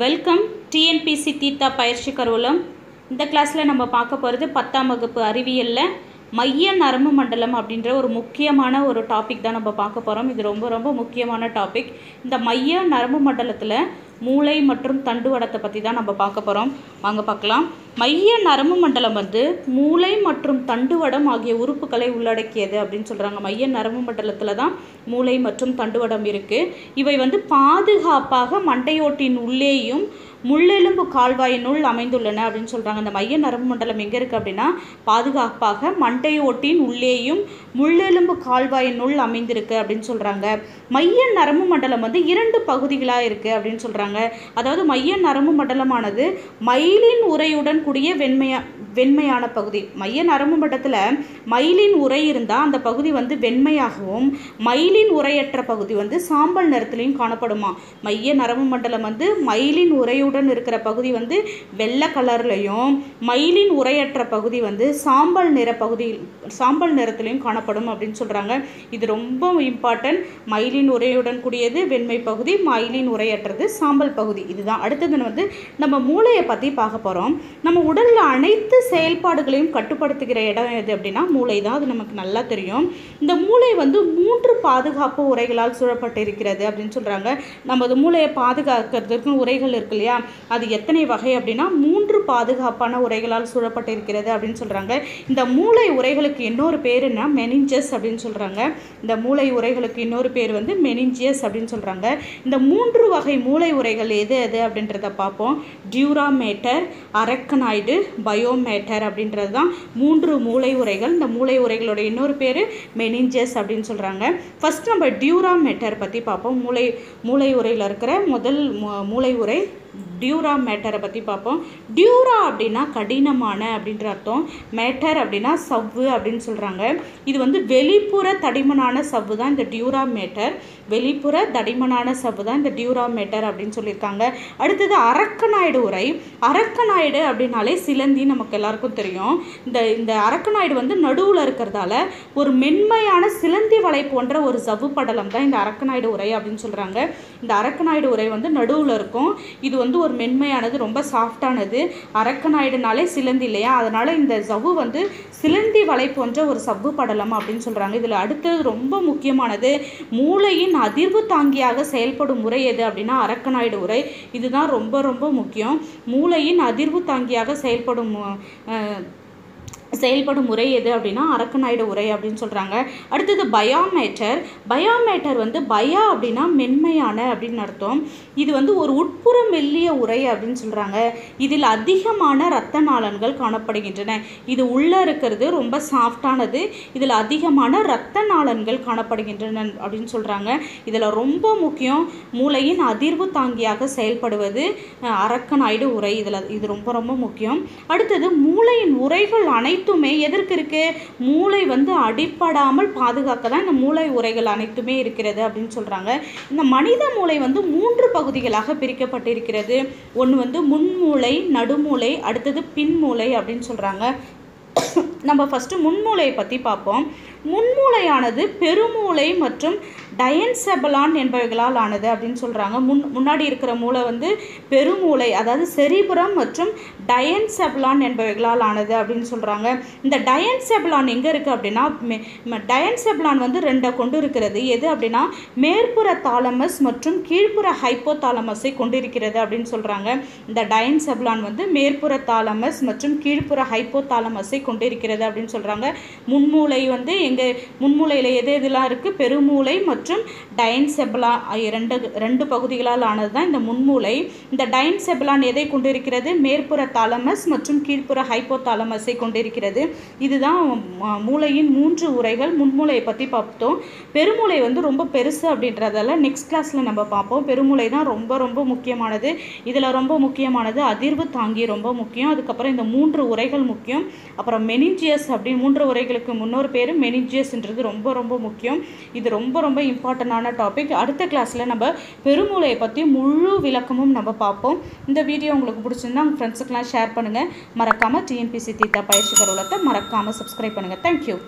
Welcome TNPSC தீத்தா பயிற்சி கருவூலம் இந்த கிளாஸில் நம்ம பார்க்க போகிறது பத்தாம் வகுப்பு அறிவியலில் மைய நரம்பு மண்டலம் அப்படின்ற ஒரு முக்கியமான ஒரு டாபிக் தான் நம்ம பார்க்க போகிறோம் இது ரொம்ப ரொம்ப முக்கியமான டாபிக் இந்த மைய நரம்பு மண்டலத்தில் மூளை மற்றும் தண்டுவடத்தை பற்றி தான் நம்ம பார்க்க போகிறோம் வாங்க பார்க்கலாம். மைய நரம்பு மண்டலம் வந்து மூளை மற்றும் தண்டுவடம் ஆகிய உறுப்புகளை உள்ளடக்கியது அப்படின்னு சொல்கிறாங்க மைய நரம்பு மண்டலத்தில் தான் மூளை மற்றும் தண்டுவடம் இருக்குது இவை வந்து பாதுகாப்பாக மண்டையோட்டின் உள்ளேயும் முள்ளெலும்பு கால்வாயினுள் அமைந்துள்ளன அப்படின்னு சொல்கிறாங்க இந்த மைய நரம்பு மண்டலம் எங்கே இருக்குது அப்படின்னா பாதுகாப்பாக மண்டையோட்டின் உள்ளேயும் முள்ளெலும்பு கால்வாயினுள் அமைந்திருக்கு அப்படின்னு சொல்கிறாங்க மைய நரம்பு மண்டலம் வந்து இரண்டு பகுதிகளாக இருக்குது அப்படின்னு சொல்கிறாங்க அதாவது மைய நரம்பு மண்டலமானது மயிலின் உரையுடன் கூடிய வெண்மையா வெண்மையான பகுதி. மைய நரம்பு மட்டத்தில் மயிலின் உரை இருந்தால் அந்த பகுதி வந்து வெண்மையாகவும் மயிலின் உரையற்ற பகுதி வந்து சாம்பல் நிறத்துலையும் காணப்படுமா. மைய நரம்பு மண்டலம் வந்து மயிலின் உரையுடன் இருக்கிற பகுதி வந்து வெள்ளை கலர்லையும் மயிலின் உரையற்ற பகுதி வந்து சாம்பல் நிற பகுதியில் சாம்பல் நிறத்துலையும் காணப்படும் அப்படின்னு சொல்கிறாங்க இது ரொம்ப இம்பார்ட்டன்ட் மயிலின் உரையுடன் கூடியது வெண்மை பகுதி மயிலின் உரையற்றது சாம்பல் பகுதி. இதுதான். அடுத்தது வந்து நம்ம மூளையை பற்றி பார்க்க போகிறோம் நம்ம உடலில் அனைத்து செயல்பாடுகளையும் கட்டுப்படுத்துகிற இடம் எது அப்படின்னா மூளை தான். அது நமக்கு நல்லா தெரியும். இந்த மூளை வந்து மூன்று பாதுகாப்பு உரைகளால் சூழப்பட்டு இருக்கிறது அப்படின்னு சொல்கிறாங்க நமது மூளையை பாதுகாக்கிறதுக்கு உரைகள் இருக்கு இல்லையா? அது எத்தனை வகை அப்படின்னா மூன்று பாதுகாப்பான உரைகளால் சூழப்பட்டிருக்கிறது அப்படின்னு சொல்கிறாங்க இந்த மூளை உரைகளுக்கு இன்னொரு பேர் என்ன? மெனிஞ்சஸ் அப்படின்னு சொல்கிறாங்க இந்த மூளை உரைகளுக்கு இன்னொரு பேர் வந்து மெனிஞ்சியஸ் அப்படின்னு சொல்கிறாங்க இந்த மூன்று வகை மூளை உரைகள் எது எது அப்படின்றத பார்ப்போம். டியூராமேட்டர் அரக்கனாய்டு பயோமேட்டர் அப்படின்றது தான் மூன்று மூளை உரைகள். இந்த மூளை உரைகளோட இன்னொரு பேர் மெனிஞ்சஸ் அப்படின்னு சொல்கிறாங்க ஃபஸ்ட் நம்ம டியூராமேட்டர் பற்றி பார்ப்போம். மூளை மூளை உரையில் இருக்கிற முதல் மூளை உரை டியூரா மேட்டரை பற்றி பார்ப்போம். டியூரா அப்படின்னா கடினமான அப்படின்ற அர்த்தம். மேட்டர் அப்படின்னா சவ்வு அப்படின்னு சொல்கிறாங்க இது வந்து வெளிப்புற தடிமனான சவ்வு தான் இந்த டியூரா மேட்டர். வெளிப்புற தடிமனான சவ்வு தான் இந்த டியூரா மேட்டர் அப்படின்னு சொல்லியிருக்காங்க. அடுத்தது அரக்கநாயுடு உரை அரக்கநாயுடு அப்படின்னாலே சிலந்தி நமக்கு எல்லாருக்கும் தெரியும். இந்த இந்த அரக்கநாயுடு வந்து நடுவில் இருக்கிறதால ஒரு மென்மையான சிலந்தி வலை போன்ற ஒரு சவ்வு படலம் தான் இந்த அரக்கநாயுடு உரை அப்படின்னு சொல்கிறாங்க இந்த அரக்கநாயுடு உரை வந்து நடுவில் இருக்கும். இது வந்து ஒரு மென்மையானது ரொம்ப சாஃப்டானது அரக்கநாயுடுனாலே சிலந்தி இல்லையா? அதனால் இந்த சவ்வு வந்து சிலந்தி வலை போன்ற ஒரு சவ்வு படலம் அப்படின்னு சொல்கிறாங்க இதில் அடுத்தது ரொம்ப முக்கியமானது மூளையின் அதிர்வு தாங்கியாக செயல்படும் முறை எது அப்படின்னா அரக்கனாய்டு உரை இதுதான் ரொம்ப ரொம்ப முக்கியம். மூளையின் அதிர்வு தாங்கியாக செயல்படும் அஹ், செயல்படும் முறை எது அப்படின்னா அரக்கநாயுட உரை அப்படின்னு சொல்கிறாங்க அடுத்தது பயோமேட்டர். பயோமேட்டர் வந்து பயா அப்படின்னா மென்மையான அப்படின்னு அர்த்தம். இது வந்து ஒரு உட்புற மெல்லிய உரை அப்படின்னு சொல்கிறாங்க இதில் அதிகமான இரத்த நாளன்கள் காணப்படுகின்றன. இது உள்ளே இருக்கிறது ரொம்ப சாஃப்டானது இதில் அதிகமான இரத்த நாளன்கள் காணப்படுகின்றன அப்படின்னு சொல்கிறாங்க இதில் ரொம்ப முக்கியம் மூளையின் அதிர்வு தாங்கியாக செயல்படுவது அஹ், அரக்கநாயுடு உரை இதில் இது ரொம்ப ரொம்ப முக்கியம். அடுத்தது மூளையின் உரைகள் அனைத்துமே எதற்கு இருக்கு? மூளை வந்து அடிப்படாமல் பாதுகாக்க தான் இந்த மூளை உரைகள் அனைத்துமே இருக்கிறது அப்படின்னு சொல்கிறாங்க இந்த மனித மூளை வந்து மூன்று பகுதிகளாக பிரிக்கப்பட்டிருக்கிறது. ஒன்று வந்து முன்மூளை நடுமூளை அடுத்தது பின்மூளை அப்படின்னு சொல்கிறாங்க நம்ம ஃபஸ்ட்டு முன்மூளையை பற்றி பார்ப்போம். முன்மூளையானது பெருமூளை மற்றும் டயன்செபலான் என்பவைகளால் ஆனது அப்படின்னு சொல்கிறாங்க முன் முன்னாடி இருக்கிற மூளை வந்து பெருமூளை அதாவது செரிபுரம் மற்றும் டயன்செபலான் என்பவைகளால் ஆனது அப்படின்னு சொல்கிறாங்க இந்த டயன்செபலான் எங்கே இருக்குது அப்படின்னா ம- டயன்செபலான் வந்து ரெண்டை கொண்டு இருக்கிறது. எது அப்படின்னா மேற்புற தாலமஸ் மற்றும் கீழ்ப்புற ஹைப்போதாலமஸை கொண்டிருக்கிறது அப்படின்னு சொல்கிறாங்க இந்த டயன்செபலான் வந்து மேற்புற தாலமஸ் மற்றும் கீழ்ப்புற கொண்டு இருக்கிறது அப்படின்னு சொல்கிறாங்க முன்மூளை வந்து எங்கள் முன்மூளையில் எது எதுலாம் இருக்குது பெருமூளை மற்றும் டைன் செபலா ரெண்டு ரெண்டு பகுதிகளால் ஆனது தான் இந்த முன்மூளை. இந்த டயன்செபலான் எதை கொண்டிருக்கிறது? மேற்புற தாலமஸ் மற்றும் கீழ்ப்புற ஹைப்போ தாலமஸை கொண்டிருக்கிறது. இதுதான் மூளையின் மூன்று உரைகள் முன்மூளையை பற்றி பார்த்தோம் பெருமூளை வந்து ரொம்ப பெருசு அப்படின்றதால நெக்ஸ்ட் கிளாஸில் நம்ம பார்ப்போம் பெருமூளை தான் ரொம்ப ரொம்ப முக்கியமானது. இதில் ரொம்ப முக்கியமானது அதிர்வு தாங்கி ரொம்ப முக்கியம். அதுக்கப்புறம் இந்த மூன்று உரைகள் முக்கியம். அப்புறம் மெனிஞ்சியஸ் அப்படின்னு மூன்று உரைகளுக்கு முன்னொரு பேர் மெனிஞ்சியஸ்ன்றது ரொம்ப ரொம்ப முக்கியம். இது ரொம்ப ரொம்ப இம்பார்ட்டண்டான டாபிக் அடுத்த கிளாஸில் நம்ம பெருமூளையை பற்றி முழு விளக்கமும் நம்ம பார்ப்போம். இந்த வீடியோ உங்களுக்கு பிடிச்சிருந்தா உங்கள் ஃப்ரெண்ட்ஸுக்கெலாம் ஷேர் பண்ணுங்கள் மறக்காமல் டிஎன்பிசி தீத்தா பயிற்சி கருவலத்தை மறக்காமல் சப்ஸ்கிரைப் பண்ணுங்கள் தேங்க்யூ